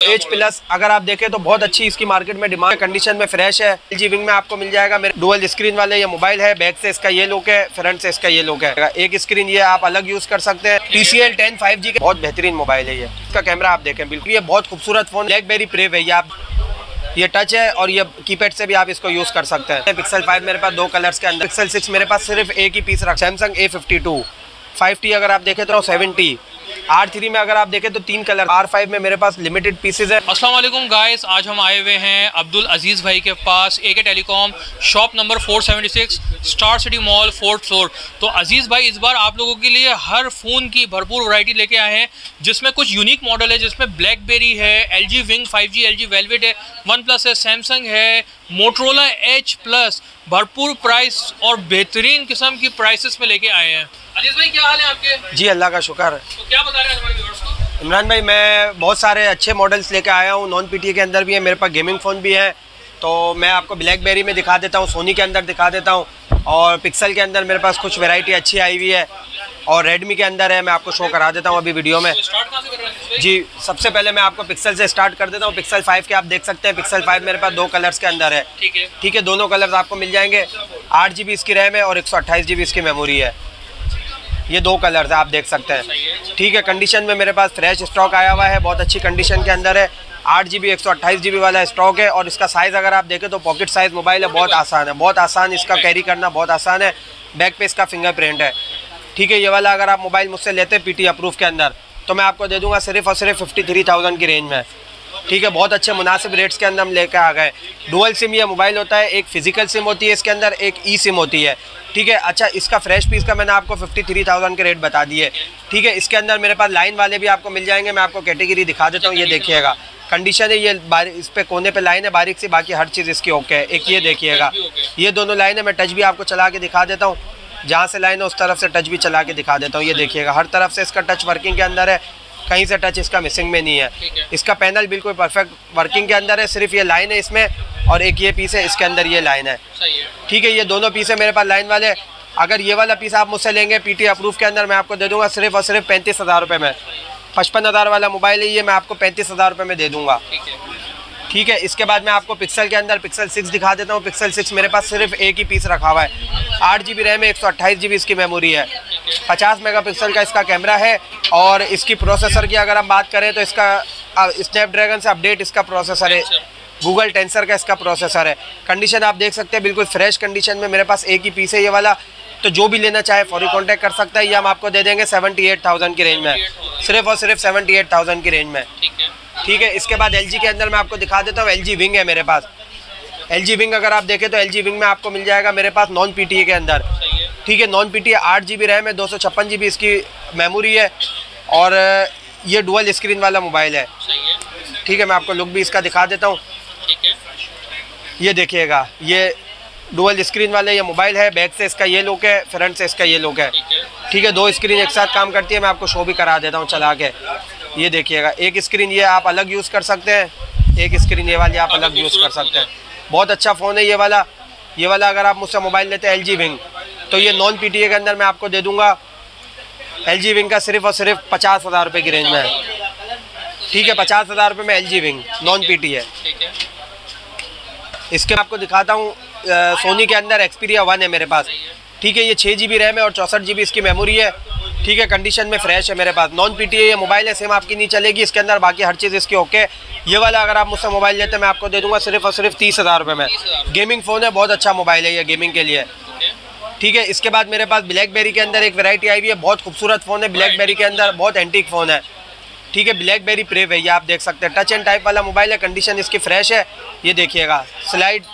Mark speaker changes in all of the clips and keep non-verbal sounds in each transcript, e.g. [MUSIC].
Speaker 1: H plus अगर आप देखें तो बहुत अच्छी इसकी मार्केट में डिमांड कंडीशन में फ्रेश है। एल जी विंग में आपको मिल जाएगा। मेरे डुअल स्क्रीन वाले, ये मोबाइल है। बैक से इसका ये लुक है फ्रंट से इसका ये लुक है। एक स्क्रीन ये आप अलग यूज़ कर सकते हैं। T C L ten five G का बहुत बेहतरीन मोबाइल है ये। इसका कैमरा आप देखें, बिल्कुल। ये बहुत खूबसूरत फ़ोन ब्लैकबेरी प्रेव है। ये आप, ये टच है और ये कीपैड से भी आप इसको यूज़ कर सकते हैं। पिक्सल फाइव मेरे पास दो कलर्स के अंदर। पिक्सल सिक्स मेरे पास सिर्फ़ एक ही पीस रखा Samsung A fifty two five T अगर आप देखें तो सेवेंटी आर थ्री में अगर आप देखें तो तीन कलर आर फाइव में मेरे पास लिमिटेड पीसेज है।
Speaker 2: असलम गाइस आज हम आए हुए हैं अब्दुल अज़ीज़ भाई के पास A K telecom shop number 476 star city mall fourth floor तो अज़ीज़ भाई, इस बार आप लोगों के लिए हर फ़ोन की भरपूर वैरायटी लेके आए हैं, जिसमें कुछ यूनिक मॉडल है, जिसमें ब्लैकबेरी है L G Wing five G L G Velvet है वन प्लस है सैमसंग है मोटरोला एच प्लस भरपूर प्राइस और बेहतरीन किस्म की प्राइसेस में लेके आए हैं। अज़ीज़ भाई क्या हाल है आपके?
Speaker 1: जी अल्लाह का शुक्र है।
Speaker 2: तो क्या बता रहे हैं हमारे व्यूअर्स को?
Speaker 1: इमरान भाई मैं बहुत सारे अच्छे मॉडल्स लेके आया हूँ। नॉन पीटीए के अंदर भी है मेरे पास गेमिंग फ़ोन भी है। तो मैं आपको ब्लैकबेरी में दिखा देता हूँ सोनी के अंदर दिखा देता हूँ। और पिक्सल के अंदर मेरे पास कुछ वेराइटी अच्छी आई हुई है। और रेडमी के अंदर है मैं आपको शो करा देता हूँ अभी वीडियो में? जी सबसे पहले मैं आपको पिक्सल से स्टार्ट कर देता हूँ। पिक्सल फाइव के आप देख सकते हैं पिक्सल फाइव मेरे पास दो कलर्स के अंदर है।
Speaker 2: ठीक है।
Speaker 1: दोनों कलर्स आपको मिल जाएँगे। आठ जी इसकी रैम है और एक इसकी मेमोरी है। ये दो कलर्स आप देख सकते हैं। ठीक है कंडीशन में मेरे पास फ्रेश स्टॉक आया हुआ है बहुत अच्छी कंडीशन के अंदर है। आठ जी बी एक सौ अट्ठाईस जी बी वाला स्टॉक है और इसका साइज़ अगर आप देखें तो पॉकेट साइज़ मोबाइल है बहुत आसान है बहुत आसान इसका कैरी करना बहुत आसान है। बैक पे इसका फिंगरप्रिंट है। ठीक है, ये वाला अगर आप मोबाइल मुझसे लेते पी अप्रूव के अंदर तो मैं आपको दे दूँगा सिर्फ़ और सिर्फ़ फिफ्टी थ्री थाउज़ेंड की रेंज में। ठीक है, बहुत अच्छे मुनासिब रेट्स के अंदर हम लेकर आ गए। डुअल सिम ये मोबाइल होता है, एक फ़िज़िकल सिम होती है इसके अंदर, एक ई सिम होती है। ठीक है अच्छा इसका फ्रेश पीस का मैंने आपको फिफ्टी थ्री थाउज़ेंड के रेट बता दिए। ठीक है, इसके अंदर मेरे पास लाइन वाले भी आपको मिल जाएँगे, मैं आपको कैटेगरी दिखा देता हूँ, ये देखिएगा। कंडीशन है, ये इस पे कोने पे लाइन है, बारीक सी, बाकी हर चीज़ इसकी ओके है। एक ये देखिएगा। ये दोनों लाइन है, मैं टच भी आपको चला के दिखा देता हूँ। जहाँ से लाइन है उस तरफ़ से टच भी चला के दिखा देता हूँ। ये देखिएगा हर तरफ़ से इसका टच वर्किंग के अंदर है कहीं से टच इसका मिसिंग में नहीं है।
Speaker 2: है।
Speaker 1: इसका पैनल बिल्कुल परफेक्ट वर्किंग के अंदर है सिर्फ़ ये लाइन है इसमें और एक ये पीस है इसके अंदर ये लाइन है।
Speaker 2: है।
Speaker 1: ठीक है ये दोनों पीस है मेरे पास लाइन वाले। अगर ये वाला पीस आप मुझसे लेंगे पीटी अप्रूव के अंदर मैं आपको दे दूँगा सिर्फ़ और सिर्फ़ पैंतीस हज़ार रुपये में। पचपन हज़ार वाला मोबाइल है ये मैं आपको पैंतीस हज़ार रुपये में दे दूँगा।
Speaker 2: ठीक है,
Speaker 1: इसके बाद मैं आपको पिक्सल के अंदर पिक्सल सिक्स दिखा देता हूँ। पिक्सल सिक्स मेरे पास सिर्फ़ एक ही पीस रखा हुआ है। आठ जी बी रैम है, एक सौ अट्ठाईस जी बी इसकी मेमोरी है। पचास मेगापिक्सल का इसका कैमरा है और इसकी प्रोसेसर की अगर हम बात करें तो इसका स्नैपड्रैगन से अपडेट इसका प्रोसेसर है। गूगल टेंसर का इसका प्रोसेसर है। कंडीशन आप देख सकते हैं, बिल्कुल फ्रेश कंडीशन में मेरे पास एक ही पीस है ये वाला। तो जो भी लेना चाहे फौरी कॉन्टैक्ट कर सकता है। ये हम आपको दे देंगे सेवेंटी एट थाउज़ेंड की रेंज में। सिर्फ़ और सिर्फ़ सेवेंटी एट थाउज़ेंड की रेंज में।
Speaker 2: ठीक है।
Speaker 1: ठीक है, इसके बाद एलजी के अंदर मैं आपको दिखा देता हूँ एलजी विंग है मेरे पास। एलजी विंग अगर आप देखें तो एलजी विंग में आपको मिल जाएगा मेरे पास नॉन पीटीए के अंदर। ठीक है नॉन पी टी आठ जी बी रैम है, दो सौ छप्पन जी बी इसकी मेमोरी है और ये डुअल स्क्रीन वाला मोबाइल है। ठीक है, मैं आपको लुक भी इसका दिखा देता हूँ। ये देखिएगा, ये डुअल स्क्रीन वाला ये मोबाइल है बैक से इसका ये लुक है फ्रंट से इसका ये लुक है।
Speaker 2: ठीक है,
Speaker 1: दो स्क्रीन एक साथ काम करती है, मैं आपको शो भी करा देता हूँ चला के। ये देखिएगा, एक स्क्रीन ये आप अलग यूज़ कर सकते हैं, एक स्क्रीन ये वाली आप अलग यूज़ कर सकते हैं। बहुत अच्छा फ़ोन है ये वाला। ये वाला अगर आप मुझसे मोबाइल लेते हैं एलजी विंग तो ये नॉन पीटीए के अंदर मैं आपको दे दूँगा। एलजी विंग का सिर्फ़ और सिर्फ़ पचास हज़ार रुपये की रेंज में है। ठीक है, पचास हज़ार रुपये में L G Wing non P है इसके मैं आपको दिखाता हूँ सोनी के अंदर एक्सपीरिया वन है मेरे पास। ठीक है, ये छः जी बी रैम है और चौंसठ जी बी इसकी मेमोरी है। ठीक है कंडीशन में फ्रेश है मेरे पास। नॉन पी ये मोबाइल है सेम आपकी नहीं चलेगी, इसके अंदर बाकी हर चीज़ इसकी ओके ये वाला अगर आप मुझसे मोबाइल लेते हैं, मैं आपको दे दूँगा सिर्फ़ और सिर्फ़ तीस हज़ार रुपये में। गेमिंग फ़ोन है, बहुत अच्छा मोबाइल है ये गेमिंग के लिए। ठीक है, इसके बाद मेरे पास ब्लैकबेरी के अंदर एक वैरायटी आई हुई है, बहुत खूबसूरत फ़ोन है ब्लैकबेरी के अंदर बहुत एंटीक फ़ोन है। ठीक है ब्लैकबेरी प्रेव है, ये आप देख सकते हैं। टच एंड टाइप वाला मोबाइल है कंडीशन इसकी फ्रेश है। ये देखिएगा स्लाइड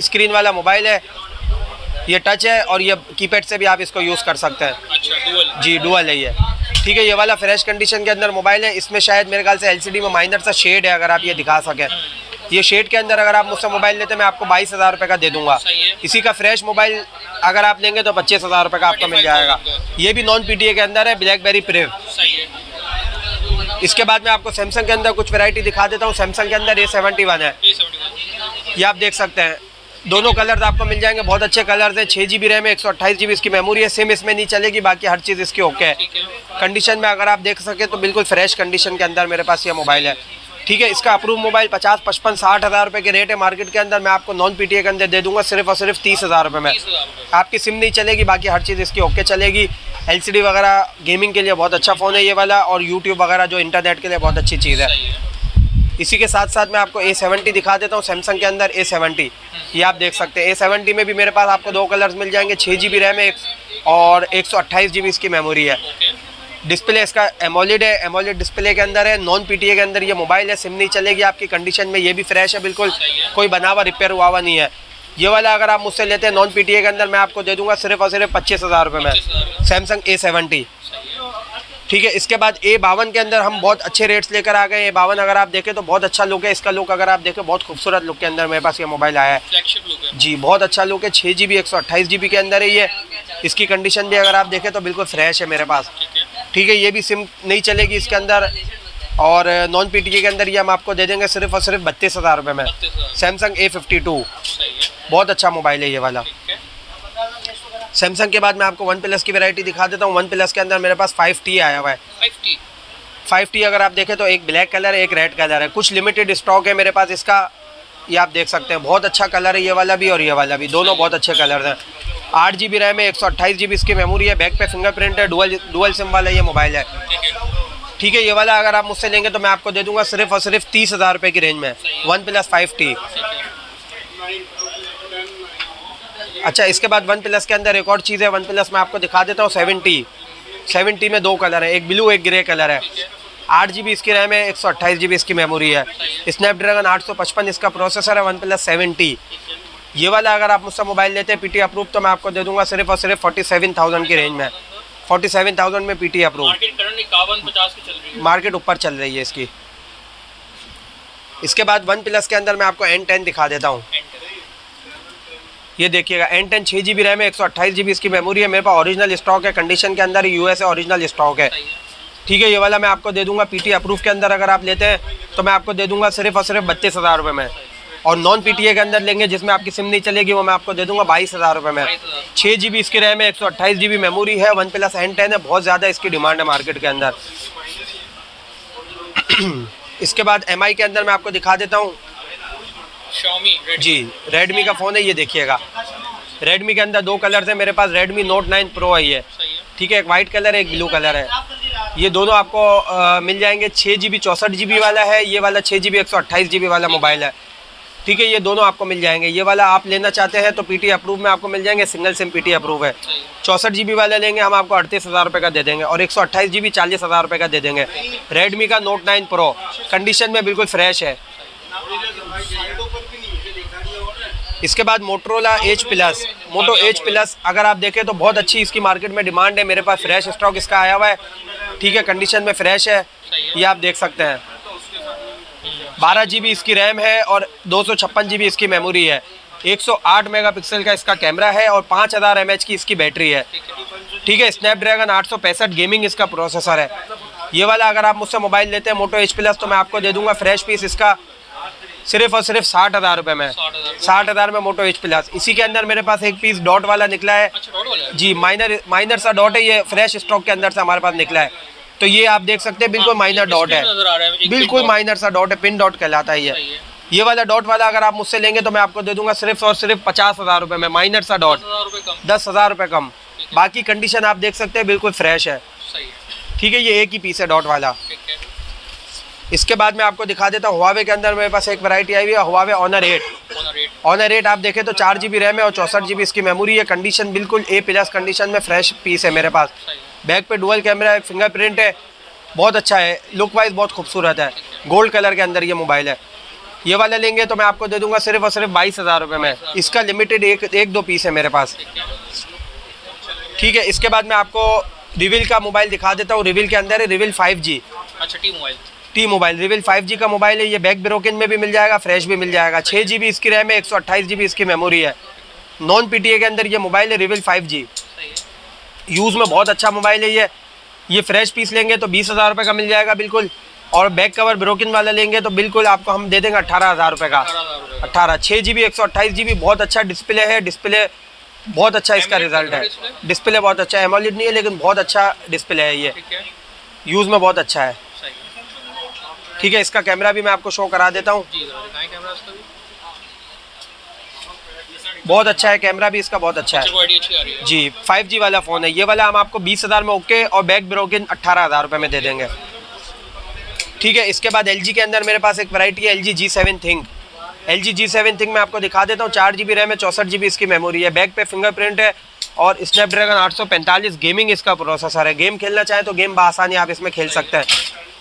Speaker 1: स्क्रीन वाला मोबाइल है। ये टच है और ये कीपैड से भी आप इसको यूज़ कर सकते हैं।
Speaker 2: अच्छा डुअल
Speaker 1: जी डुअल है ये। ठीक है ये वाला फ्रेश कंडीशन के अंदर मोबाइल है इसमें शायद मेरे ख्याल से एलसीडी में माइनर सा शेड है अगर आप ये दिखा सकें। ये शेड के अंदर अगर आप मुझसे मोबाइल लेते मैं आपको बाईस हज़ार रुपये का दे दूँगा। इसी का फ्रेश मोबाइल अगर आप लेंगे तो पच्चीस हज़ार रुपये का आपको मिल जाएगा। ये भी नॉन पीटीए के अंदर है ब्लैकबेरी प्रेव इसके बाद मैं आपको सैमसंग के अंदर कुछ वैरायटी दिखा देता हूँ। सैमसंग के अंदर ए सेवेंटी वन है ये आप देख सकते हैं। दोनों कलर्स आपको मिल जाएँगे, बहुत अच्छे कलर्स हैं। छः जी बी रैम है, एक सौ अट्ठाईस जी बी इसकी मेमोरी है सिम इसमें नहीं चलेगी, बाकी हर चीज़ इसकी ओके है। कंडीशन में अगर आप देख सके तो बिल्कुल फ्रेश कंडीशन के अंदर मेरे पास ये मोबाइल है। ठीक है, इसका अप्रूव मोबाइल पचास, पचपन, साठ हज़ार रुपये के रेट है मार्केट के अंदर। मैं आपको नॉन पीटीए के अंदर दे दूँगा, सिर्फ़ और सिर्फ़ तीस हज़ार रुपये में। आपकी सिम नहीं चलेगी, बाकी हर चीज़ इसकी ओके चलेगी। एलसीडी वगैरह गेमिंग के लिए बहुत अच्छा फ़ोन है ये वाला, और यूट्यूब वगैरह जो इंटरनेट के लिए बहुत अच्छी चीज़ है। इसी के साथ साथ मैं आपको ए सेवेंटी दिखा देता हूँ सैमसंग के अंदर ए सेवेंटी ये आप देख सकते हैं। ए सेवेंटी में भी मेरे पास आपको दो कलर्स मिल जाएँगे छः जी बी रैम है एक- और एक सौ अट्ठाईस जी बी इसकी मेमोरी है। डिस्प्ले इसका एमोलिड है। एमोलिड डिस्प्ले के अंदर है नॉन पीटीए के अंदर ये मोबाइल है सिम नहीं चलेगी आपकी कंडीशन में ये भी फ्रेश है बिल्कुल। कोई बना हुआ रिपेयर हुआ हुआ नहीं है। ये वाला अगर आप मुझसे लेते हैं नॉन पीटीए के अंदर मैं आपको दे दूँगा सिर्फ़ और सिर्फ़ पच्चीस हज़ार रुपये में। सैमसंग ए सेवेंटी ठीक है इसके बाद ए बावन के अंदर हम बहुत अच्छे रेट्स लेकर आ गए ए बावन अगर आप देखें तो बहुत अच्छा लुक है। इसका लुक अगर आप देखें बहुत खूबसूरत लुक के अंदर मेरे पास ये मोबाइल आया है। जी बहुत अच्छा लुक है। छः जी बी एक सौ अट्ठाईस जी बी के अंदर है ये। इसकी कंडीशन भी अगर आप देखें तो बिल्कुल फ्रेश है मेरे पास।
Speaker 2: ठीक है।
Speaker 1: ये भी सिम नहीं चलेगी इसके अंदर। और नॉन पी के अंदर ये हम आपको दे देंगे सिर्फ़ और सिर्फ़ बत्तीस हज़ार रुपये में। सैमसंग ए फिफ्टी टू बहुत अच्छा मोबाइल है ये वाला। सैमसंग के बाद मैं आपको वन प्लस की वैरायटी दिखा देता हूँ। वन प्लस के अंदर मेरे पास फाइव टी आया हुआ है।
Speaker 2: फाइव टी
Speaker 1: फाइव टी अगर आप देखें तो एक ब्लैक कलर है एक रेड कलर है। कुछ लिमिटेड स्टॉक है मेरे पास इसका ये आप देख सकते हैं। बहुत अच्छा कलर है ये वाला भी और ये वाला भी। दोनों बहुत अच्छे कलर हैं। आठ जी बी रैम है एक सौ अट्ठाईस जी बी इसकी मेमोरी है। बैक पे फिंगरप्रिंट है डुअल डुअल सिम वाला ये मोबाइल है।
Speaker 2: ठीक है।
Speaker 1: ये वाला अगर आप मुझसे लेंगे तो मैं आपको दे दूँगा सिर्फ़ और सिर्फ़ तीस हज़ार रुपये की रेंज में। वन प्लस फाइव टी अच्छा इसके बाद वन प्लस के अंदर एक और चीज़ है वन प्लस मैं आपको दिखा देता हूँ सेवेंटी सेवेंटी में दो कलर है एक ब्लू एक ग्रे कलर है। आठ जी बी इसकी रैम है एक सौ अट्ठाईस जी बी इसकी मेमोरी है। स्नैपड्रैगन आठ सौ पचपन इसका प्रोसेसर है वन प्लस सेवेंटी ये वाला अगर आप मुझसे मोबाइल लेते हैं पीटी अप्रूव तो मैं आपको दे दूँगा सिर्फ़ और सिर्फ़ फोर्टी सेवन थाउज़ेंड की रेंज में। फोर्टी सेवन थाउज़ेंड में पीटी अप्रूव
Speaker 2: मार्केट
Speaker 1: ऊपर चल रही है इसकी। इसके बाद वन प्लस के अंदर मैं आपको एन टेन दिखा देता हूँ। ये देखिएगा एन टेन छः जी बी रैम है, एक सौ अट्ठाईस जी बी इसकी मेमोरी है, मेरे पास ओरिजिनल स्टॉक है कंडीशन के अंदर यू एस ओरिजिनल स्टॉक है। ठीक है, ये वाला मैं आपको दे दूँगा पीटी अप्रूव के अंदर अगर आप लेते हैं तो मैं आपको दे दूँगा सिर्फ़ और सिर्फ़ बत्तीस हज़ार रुपये में। और नॉन पीटीए के अंदर लेंगे, जिसमें आपकी सिम नहीं चलेगी, वो मैं आपको दे दूँगा बाईस हज़ार रुपये में। छः जी बी इसकी रैम है, एक सौ अट्ठाईस जी बी मेमोरी है वन प्लस एन टेन है, बहुत ज़्यादा इसकी डिमांड है मार्केट के अंदर। [CLEARS THROAT] इसके बाद एम आई के अंदर मैं आपको दिखा देता हूँ।
Speaker 2: Xiaomi Redmi.
Speaker 1: जी रेडमी का फ़ोन है ये देखिएगा। रेडमी के अंदर दो कलर्स हैं मेरे पास रेडमी नोट नाइन प्रो है ये।
Speaker 2: है।
Speaker 1: ठीक है एक वाइट कलर है एक ब्लू कलर है। ये दोनों आपको अ, मिल जाएँगे छः जी बी चौंसठ जी बी वाला है ये वाला छः जी बी एक सौ अट्ठाईस जी बी वाला मोबाइल है। ठीक है ये दोनों आपको मिल जाएँगे। ये वाला आप लेना चाहते हैं तो पीटी अप्रूव में आपको मिल जाएँगे सिंगल सिम पीटी अप्रूव है।
Speaker 2: है।
Speaker 1: चौंसठ जी बी वाला लेंगे हम आपको अड़तीस हज़ार रुपये का दे देंगे और एक सौ अट्ठाईस जी बी चालीस हज़ार रुपये का दे देंगे। रेडमी का नोट नाइन प्रो कंडीशन में बिल्कुल फ्रेश है। इसके बाद Motorola H plus Moto H plus अगर आप देखें तो बहुत अच्छी इसकी मार्केट में डिमांड है। मेरे पास फ्रेश स्टॉक इसका आया हुआ है। ठीक है कंडीशन में फ्रेश है। ये आप देख सकते हैं। बारह जी इसकी रैम है और दो सौ इसकी मेमोरी है। 108 मेगापिक्सल का इसका कैमरा है और 5000 हज़ार की इसकी बैटरी है। ठीक है स्नैपड्रैगन आठ सौ पैंसठ गेमिंग इसका प्रोसेसर है। ये वाला अगर आप मुझसे मोबाइल लेते हैं मोटो एच प्लस तो मैं आपको दे दूँगा फ्रेश पीस इसका। सिर्फ़ और सिर्फ़ साठ हज़ार रुपये में। साठ हज़ार में मोटो एच प्लस इसी के अंदर मेरे पास एक पीस डॉट वाला निकला है।
Speaker 2: अच्छा डॉट वाला
Speaker 1: जी माइनर माइनर सा डॉट है ये फ्रेश स्टॉक के अंदर से हमारे पास निकला है। तो ये आप देख सकते हैं बिल्कुल माइनर डॉट है।
Speaker 2: रहा है
Speaker 1: बिल्कुल माइनर सा डॉट है पिन डॉट कहलाता है ये। ये वाला डॉट वाला अगर आप मुझसे लेंगे तो मैं आपको दे दूँगा सिर्फ़ और सिर्फ़ पचास हज़ार रुपये में माइनर सा डॉट
Speaker 2: दस हज़ार रुपये कम।
Speaker 1: बाकी कंडीशन आप देख सकते हैं बिल्कुल फ्रेश है। ठीक है ये एक ही पीस है डॉट वाला। इसके बाद मैं आपको दिखा देता हूँ हुआवे के अंदर मेरे पास एक वैरायटी आई हुई है Huawei Honor eight
Speaker 2: Honor eight
Speaker 1: आप देखें तो चार जी रैम है और चौंसठ जी इसकी मेमोरी है कंडीशन बिल्कुल ए प्लस कंडीशन में फ्रेश पीस है मेरे पास। बैक पे डुअल कैमरा है फिंगरप्रिंट है, बहुत अच्छा है लुक वाइज बहुत खूबसूरत है। गोल्ड कलर के अंदर ये मोबाइल है। ये वाला लेंगे तो मैं आपको दे दूँगा सिर्फ़ और सिर्फ़ बाईस हज़ार रुपये में। इसका लिमिटेड एक एक दो पीस है मेरे पास।
Speaker 2: ठीक है,
Speaker 1: इसके बाद मैं आपको रिविल का मोबाइल दिखा देता हूँ। रिविल के अंदर है रिविल फाइव जी
Speaker 2: अच्छा mobile
Speaker 1: T Mobile Revvl five G का मोबाइल है ये बैक ब्रोकन में भी मिल जाएगा फ्रेश भी मिल जाएगा। छः जी बी इसकी रैम है एक सौ अट्ठाईस जी बी इसकी मेमोरी है। नॉन पी टी ए के अंदर ये मोबाइल है रिविल फाइव जी यूज़ में बहुत अच्छा मोबाइल है ये। ये फ्रेश पीस लेंगे तो बीस हज़ार रुपये का मिल जाएगा बिल्कुल। और बैक कवर ब्रोकन वाला लेंगे तो बिल्कुल आपको हम दे देंगे अट्ठारह हज़ार रुपये का। अट्ठारह छः जी बी एक सौ अट्ठाईस जी बी बहुत अच्छा डिस्प्ले है डिस्प्ले बहुत अच्छा इसका रिज़ल्ट है। डिस्प्ले बहुत अच्छा है एमोलिड नहीं है लेकिन बहुत अच्छा डिस्प्ले है ये। यूज़ में बहुत अच्छा है। ठीक है इसका कैमरा भी मैं आपको शो करा देता हूँ। बहुत अच्छा है कैमरा भी इसका बहुत अच्छा है।
Speaker 2: अच्छी आ रही है।
Speaker 1: जी फाइव जी वाला फ़ोन है। ये वाला हम आपको बीस हज़ार में ओके और बैक ब्रोकिन अट्ठारह हज़ार रुपये में दे देंगे। ठीक है इसके बाद LG के अंदर मेरे पास एक वैरायटी है L G G seven ThinQ L G G seven ThinQ मैं आपको दिखा देता हूँ। चार जी बी रैम है चौंसठ जी बी इसकी मेमोरी है। बैक पे फिंगरप्रिंट है और स्नैपड्रैगन आठ सौ पैंतालीस गेमिंग इसका प्रोसेसर है। गेम खेलना चाहें तो गेम बसानी आप इसमें खेल सकते हैं।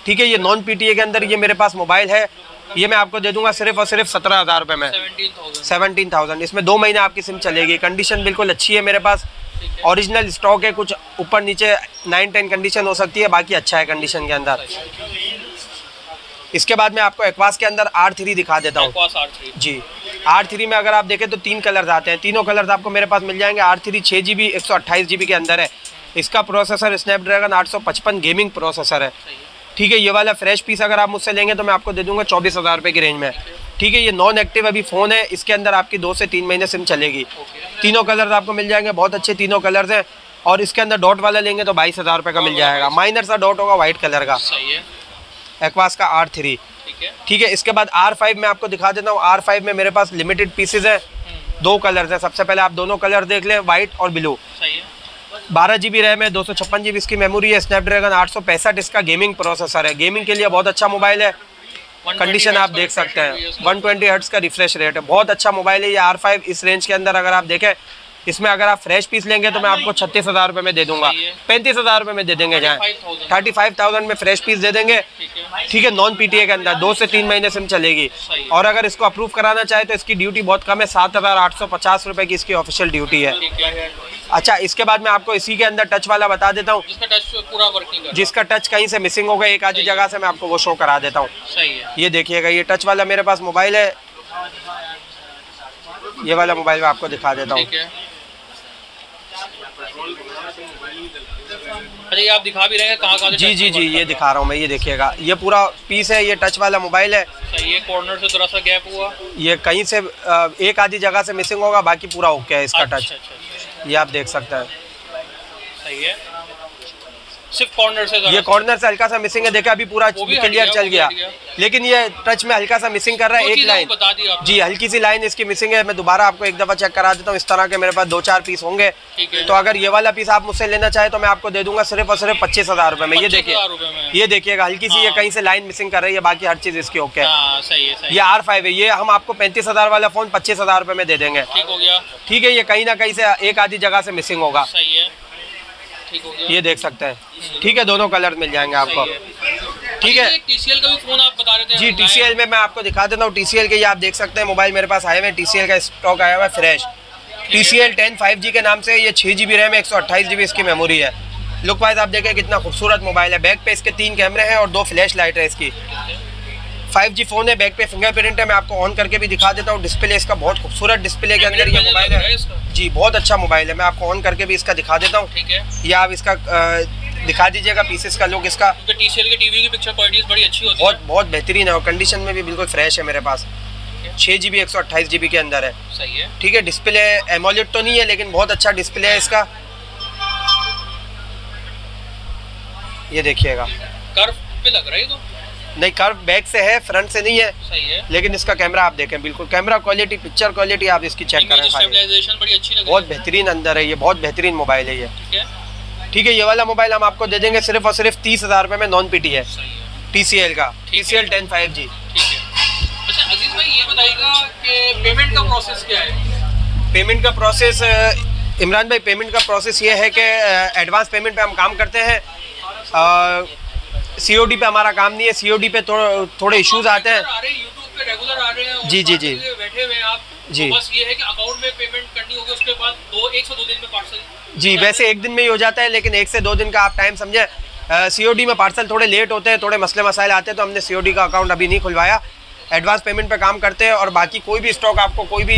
Speaker 1: ठीक है ये नॉन पीटीए के अंदर ये मेरे पास मोबाइल है। ये मैं आपको दे दूँगा सिर्फ़ और सिर्फ़ सत्रह हज़ार रुपये में।
Speaker 2: सेवनटीन थाउज़ेंड
Speaker 1: इसमें दो महीने आपकी सिम चलेगी। कंडीशन बिल्कुल अच्छी है मेरे पास। ओरिजिनल स्टॉक है कुछ ऊपर नीचे नाइन टेन कंडीशन हो सकती है बाकी अच्छा है कंडीशन के अंदर। इसके बाद मैं आपको एक्वास के अंदर आर थ्री दिखा देता हूँ। जी। आर थ्री में अगर आप देखें तो तीन कलर्स आते हैं। तीनों कलर्स आपको मेरे पास मिल जाएँगे। आर थ्री छः जी बी एक सौ अट्ठाईस जी बी के अंदर है। इसका प्रोसेसर स्नैपड्रैगन आठ सौ पचपन गेमिंग प्रोसेसर है। ठीक है ये वाला फ्रेश पीस अगर आप मुझसे लेंगे तो मैं आपको दे दूँगा चौबीस हज़ार रुपये की रेंज में। ठीक है ये नॉन एक्टिव अभी फ़ोन है इसके अंदर आपकी दो से तीन महीने सिम चलेगी। तीनों कलर्स आपको मिल जाएँगे बहुत अच्छे तीनों कलर्स हैं और इसके अंदर डॉट वाला लेंगे तो बाईस हज़ार रुपये का मिल जाएगा। माइनर सा डॉट होगा वाइट कलर का। एक्वास का आर थ्री
Speaker 2: ठीक है।
Speaker 1: ठीक है इसके बाद आर फाइव में आपको दिखा देता हूँ। आर फाइव में मेरे पास लिमिटेड पीसेज हैं दो कलर्स हैं। सबसे पहले आप दोनों कलर देख लें वाइट और ब्लू बारह जी बी रैम है दो सौ छप्पन जी बी इसकी मेमोरी है स्नैपड्रैगन आठ सौ पैंसठ इसका गेमिंग प्रोसेसर है। गेमिंग के लिए बहुत अच्छा मोबाइल है। कंडीशन आप देख सकते
Speaker 2: है।
Speaker 1: हैं
Speaker 2: वन
Speaker 1: ट्वेंटी हर्ट्स का रिफ्रेश रेट है। बहुत अच्छा मोबाइल है ये आर फाइव इस रेंज के अंदर अगर आप देखें इसमें अगर आप फ्रेश पीस लेंगे तो मैं आपको छत्तीस हज़ार रुपये में दे दूँगा। पैंतीस हज़ार रुपये में दे देंगे जाए थर्टी फाइव थाउज़ेंड में फ्रेश पीस दे देंगे।
Speaker 2: ठीक है।
Speaker 1: नॉन पीटीए के अंदर। दो से तीन महीने सिम चलेगी। और अगर इसको अप्रूव कराना चाहे तो इसकी ड्यूटी बहुत कम है। सात हज़ार आठ सौ पचास रुपये की इसकी ऑफिशियल ड्यूटी है। अच्छा इसके बाद मैं आपको इसी के अंदर टच वाला बता देता हूँ।
Speaker 2: जिसका टच
Speaker 1: कहीं से मिसिंग होगा एक आधी जगह से मैं आपको वो शो करा देता हूँ। ये देखिएगा ये टच वाला मेरे पास मोबाइल है। ये वाला मोबाइल मैं आपको दिखा देता है।
Speaker 2: अच्छा ये आप दिखा भी रहे हैं कहाँ कहाँ
Speaker 1: जी जी जी ये दिखा रहा हूँ मैं ये देखिएगा। ये पूरा पीस है ये टच वाला मोबाइल है।
Speaker 2: है कॉर्नर से थोड़ा सा गैप हुआ।
Speaker 1: ये कहीं से एक आधी जगह से मिसिंग होगा बाकी पूरा ओके है इसका
Speaker 2: अच्छा
Speaker 1: टच
Speaker 2: अच्छा अच्छा।
Speaker 1: ये आप देख सकते हैं।
Speaker 2: सही है। सिर्फ़ कॉर्नर से
Speaker 1: ये कॉर्नर से हल्का सा मिसिंग है देखा अभी पूरा क्लियर चल गया। लेकिन ये टच में हल्का सा मिसिंग कर रहा है एक लाइन जी हल्की सी लाइन इसकी मिसिंग है मैं दोबारा आपको एक दफ़ा चेक करा देता हूँ इस तरह के मेरे पास दो चार पीस होंगे। तो अगर ये वाला पीस आप मुझसे लेना चाहे तो मैं आपको दे दूँगा सिर्फ़ और सिर्फ़ पच्चीस हज़ार रुपये में। ये
Speaker 2: 25,000
Speaker 1: देखिए ये देखिएगा हल्की सी ये
Speaker 2: हाँ।
Speaker 1: कहीं से लाइन मिसिंग कर रही है बाकी हर चीज़ इसकी ओके है। ये आर फाइव है ये हम आपको पैंतीस हज़ार वाला फ़ोन पच्चीस हज़ार रुपये में दे देंगे।
Speaker 2: ठीक हो
Speaker 1: ये कहीं ना कहीं से एक आधी जगह से मिसिंग होगा। ये देख सकते हैं। ठीक है दोनों कलर मिल जाएँगे आपको। ठीक है।
Speaker 2: टीसीएल का भी फ़ोन आप बता रहे थे
Speaker 1: जी टी में मैं आपको दिखा देता हूँ। टी के ये आप देख सकते हैं मोबाइल मेरे पास आए हुए हैं। टीसीएल का स्टॉक आया हुआ है fresh T C L ten five G के नाम से ये छः जी बी रैम एक सौ अट्ठाईस जी बी इसकी मेमोरी है। लुक वाइज आप देखें कितना खूबसूरत मोबाइल है। बैक पे इसके तीन कैमरे हैं और दो फ्लैश लाइट है इसकी। फाइव जी फ़ोन है बैक पे फिंगरप्रिंट है मैं आपको ऑन करके भी दिखा देता हूँ। डिस्प्ले इसका बहुत खूबसूरत डिस्प्ले के अंदर ये मोबाइल है। जी बहुत अच्छा मोबाइल है। मैं आपको ऑन करके भी इसका दिखा देता हूँ।
Speaker 2: ठीक है।
Speaker 1: ये आप इसका दिखा दीजिएगा पीसेस का लुक इसका।
Speaker 2: टीसीएल के टीवी की पिक्चर क्वालिटीज बड़ी अच्छी होती
Speaker 1: बहुत बहुत बेहतरीन है और कंडीशन में भी बिल्कुल फ्रेश है मेरे पास। छः जी बी एक सौ अट्ठाईस जी बी के अंदर है।
Speaker 2: है सही है।
Speaker 1: ठीक है डिस्प्ले एमोलेट तो नहीं है लेकिन बहुत अच्छा डिस्प्ले है इसका। ये देखिएगा।
Speaker 2: कर्व पे लग रहा है तो?
Speaker 1: नहीं कर्व बैक से है फ्रंट से नहीं है।
Speaker 2: सही है।
Speaker 1: लेकिन इसका कैमरा आप देखें बिल्कुल कैमरा क्वालिटी पिक्चर क्वालिटी आप इसकी चेक करें
Speaker 2: बड़ी अच्छी लग
Speaker 1: बहुत बेहतरीन अंदर है ये बहुत बेहतरीन मोबाइल है ये।
Speaker 2: ठीक है।
Speaker 1: ये वाला मोबाइल हम आपको दे देंगे सिर्फ़ और सिर्फ़ तीस हज़ार रुपये में नॉन पीटी है।
Speaker 2: सही है।
Speaker 1: टी सी एल का T C L ten five G
Speaker 2: ठीक अज़ीज़ भाई ये बताइएगा पेमेंट का प्रोसेस क्या है?
Speaker 1: पेमेंट का प्रोसेस इमरान भाई पेमेंट का प्रोसेस ये है कि एडवांस पेमेंट पे हम काम करते हैं। सी ओ पे हमारा काम नहीं है। सीओडी पे थोड़े थोड़े इश्यूज़ आते हैं।
Speaker 2: आ यूट्यूब पे रेगुलर आ रहे हैं और
Speaker 1: जी, जी, जी।
Speaker 2: बैठे हुए आप।
Speaker 1: जी।
Speaker 2: तो बस ये है कि अकाउंट में पेमेंट करनी होगी उसके बाद दो एक से दो दिन में पार्सल
Speaker 1: जी वैसे एक दिन में ही हो जाता है लेकिन एक से दो दिन का आप टाइम समझे। सी uh, में पार्सल थोड़े लेट होते हैं थोड़े मसले मसाले आते हैं तो हमने सी ओ का अकाउंट अभी नहीं खुलवाया। एडवांस पेमेंट पे काम करते हैं और बाकी कोई भी स्टॉक आपको कोई भी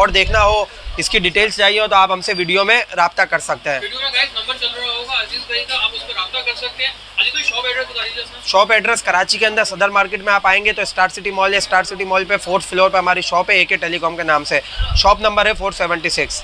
Speaker 1: और देखना हो इसकी डिटेल्स चाहिए हो तो आप हमसे वीडियो में रब्ता कर सकते हैं।
Speaker 2: वीडियो में गाइस नंबर चल रहा होगा अज़ीज़ भाई का आप उस पर रब्ता कर सकते हैं। अज़ीज़ भाई शॉप एड्रेस बता दीजिए अपना
Speaker 1: शॉप एड्रेस कराची के अंदर सदर मार्केट में आप आएँगे तो स्टार सिटी मॉल या स्टार सिटी मॉल पे फोर्थ फ्लोर पे हमारी शॉप है ए के टेलीकॉम के नाम से। शॉप नंबर है फोर सेवेंटी सिक्स